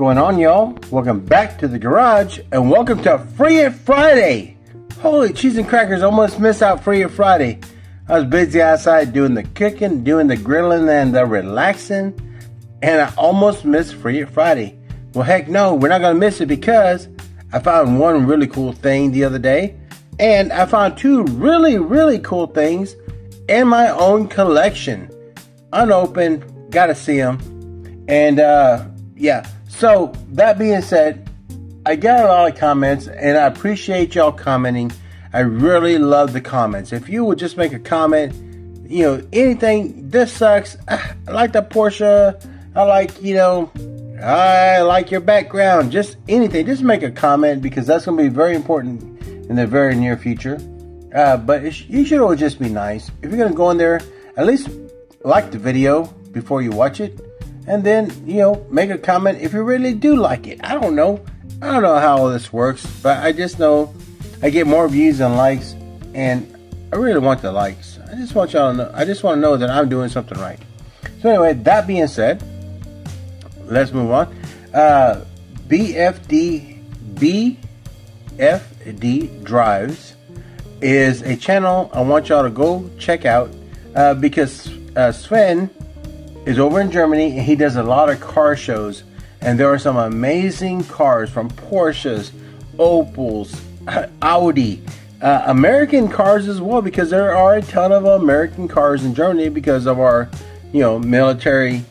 going on, y'all? Welcome back to the garage and welcome to Free It Friday. Holy cheese and crackers, almost missed out Free It Friday. I was busy outside doing the cooking, doing the grilling, and the relaxing, and I almost missed Free It Friday. Well, heck no, we're not going to miss it because I found one really cool thing the other day, and I found two really, really cool things in my own collection. Unopened, gotta see them. And uh, yeah, so that being said, I got a lot of comments, and I appreciate y'all commenting. I really love the comments. If you would just make a comment, you know, anything, this sucks. I like the Porsche. I like, you know, I like your background. Just anything. Just make a comment because that's going to be very important in the very near future. Uh, but you should always just be nice. If you're going to go in there, at least like the video before you watch it. And then, you know, make a comment if you really do like it. I don't know. I don't know how all this works, but I just know I get more views and likes. And I really want the likes. I just want y'all to know. I just want to know that I'm doing something right. So anyway, that being said, let's move on. Uh, BFD BFD Drives is a channel I want y'all to go check out uh, because uh, Sven is over in Germany and he does a lot of car shows. And there are some amazing cars from Porsches, Opels, Audi, uh, American cars as well because there are a ton of American cars in Germany because of our, you know, military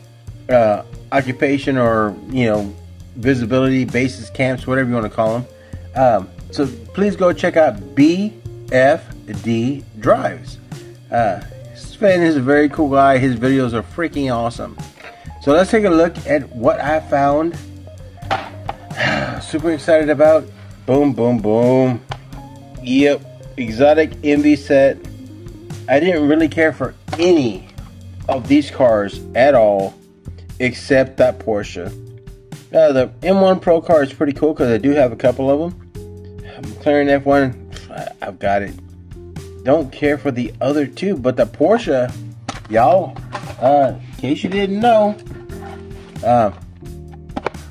uh, occupation or you know visibility bases, camps, whatever you want to call them. Um, so please go check out BFD Drives. Uh, Sven is a very cool guy. His videos are freaking awesome. So let's take a look at what I found. Super excited about. Boom, boom, boom. Yep, exotic envy set. I didn't really care for any of these cars at all, except that Porsche. Uh, the M1 Pro car is pretty cool because I do have a couple of them. McLaren F1, I've got it. Don't care for the other two, but the Porsche, y'all, uh, in case you didn't know, uh,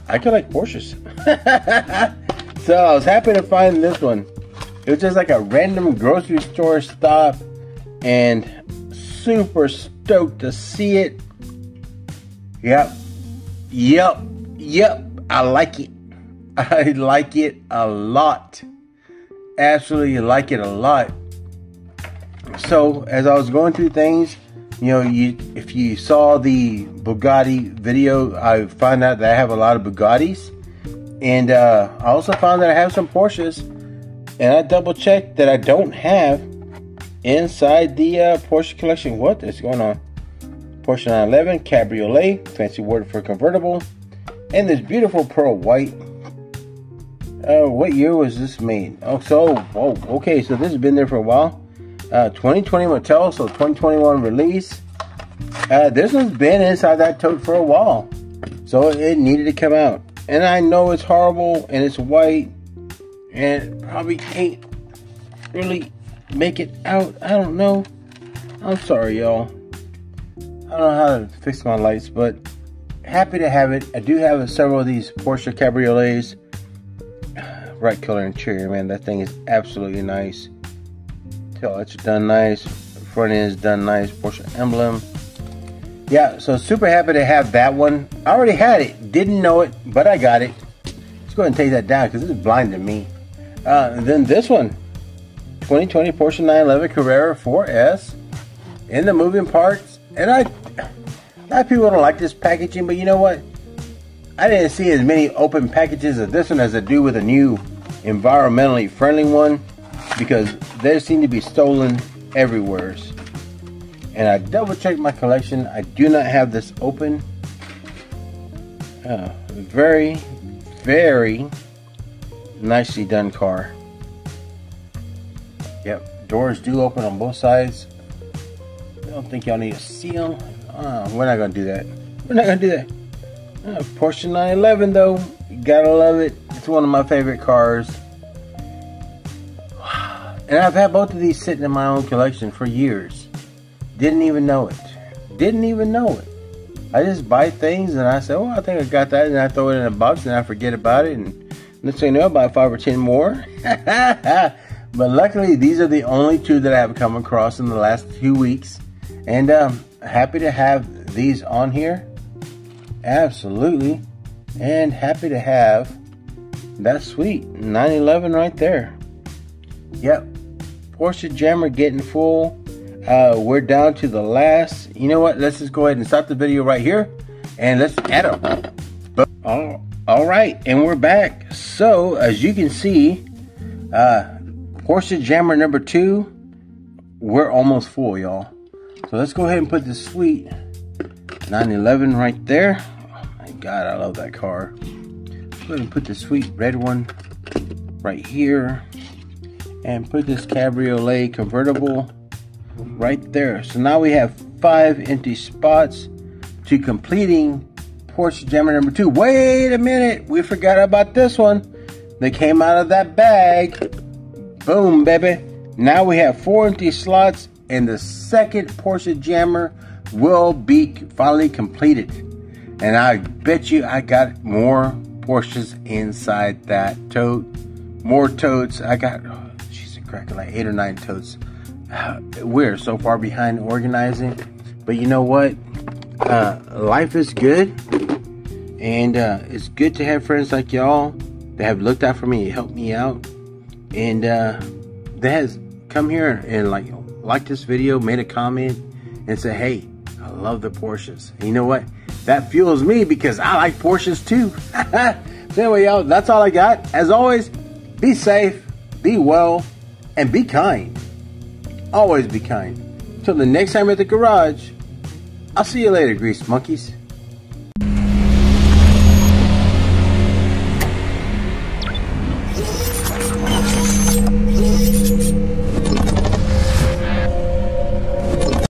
I collect Porsches. so I was happy to find this one. It was just like a random grocery store stop and super stoked to see it. Yep. Yep. Yep. I like it. I like it a lot. Absolutely like it a lot. So as I was going through things, you know, you if you saw the Bugatti video, I found out that I have a lot of Bugattis, and uh, I also found that I have some Porsches, and I double checked that I don't have inside the uh, Porsche collection. What is going on? Porsche 911 Cabriolet, fancy word for convertible, and this beautiful pearl white. Uh, what year was this made? Oh, so oh, okay, so this has been there for a while. Uh, 2020 Mattel, so 2021 release. Uh, this one's been inside that tote for a while, so it needed to come out. And I know it's horrible and it's white, and probably can't really make it out. I don't know. I'm sorry, y'all. I don't know how to fix my lights, but happy to have it. I do have several of these Porsche Cabriolets. Right color interior, man. That thing is absolutely nice. Tail are done nice. Front end is done nice. Porsche emblem. Yeah, so super happy to have that one. I already had it. Didn't know it, but I got it. Let's go ahead and take that down because it's blinding me. Uh, then this one. 2020 Porsche 911 Carrera 4S. In the moving parts. And I... A lot of people don't like this packaging, but you know what? I didn't see as many open packages of this one as I do with a new environmentally friendly one because they seem to be stolen everywhere. And I double checked my collection. I do not have this open. Uh, very, very nicely done car. Yep, doors do open on both sides. I don't think y'all need see them. Uh, we're not gonna do that. We're not gonna do that. Uh, Porsche 911 though, you gotta love it. It's one of my favorite cars. And I've had both of these sitting in my own collection for years. Didn't even know it. Didn't even know it. I just buy things and I say, oh, I think I got that, and I throw it in a box and I forget about it, and next thing you know, I buy five or ten more. but luckily, these are the only two that I have come across in the last few weeks, and um, happy to have these on here. Absolutely, and happy to have that sweet 911 right there. Yep, Porsche Jammer getting full. Uh, we're down to the last. You know what? Let's just go ahead and stop the video right here, and let's add them. All, right, and we're back. So as you can see, uh, Jammer number two, we're almost full, y'all. So let's go ahead and put this sweet 911 right there. Oh my God, I love that car. Go ahead and put the sweet red one right here, and put this Cabriolet convertible right there. So now we have five empty spots to completing Porsche Jammer number two. Wait a minute, we forgot about this one. They came out of that bag. Boom, baby. Now we have four empty slots and the second Porsche Jammer will be finally completed. And I bet you I got more Porsches inside that tote. More totes. I got, cracker, like eight or nine totes we're so far behind organizing. But you know what? Uh, life is good. And uh, it's good to have friends like y'all that have looked out for me, helped me out. And uh, that has come here and like liked this video, made a comment, and said, hey, I love the Porsches. And you know what? That fuels me because I like Porsches too. so anyway, y'all, that's all I got. As always, be safe, be well, and be kind. Always be kind. Till the next time at the garage, I'll see you later, grease monkeys.